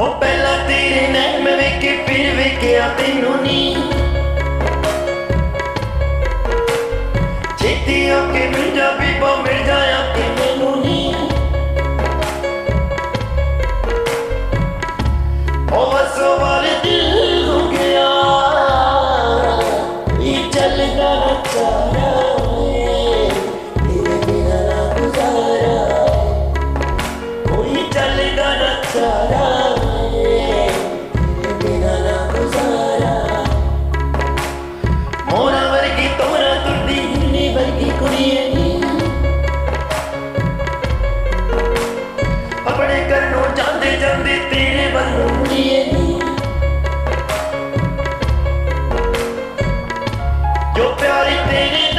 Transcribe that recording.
ਹੋ ਪਹਿਲਾਂ ਤੇਰੇ ਨੈਣ ਵੇਖ ਕੇ ਫਿਰ ਵੇਖਿਆ ਤੈਨੂੰ ਨੀ। ਛੇਤੀ ਹੋ ਕੇ ਮਿਲ ਜਾ ਜੰਬੀ ਜੰਬੀ ਤੇਰੇ ਵੱਲੋਂ। ਕੀਏ ਨੀ ਜੋ ਪਿਆਰੀ ਤੇਰੀ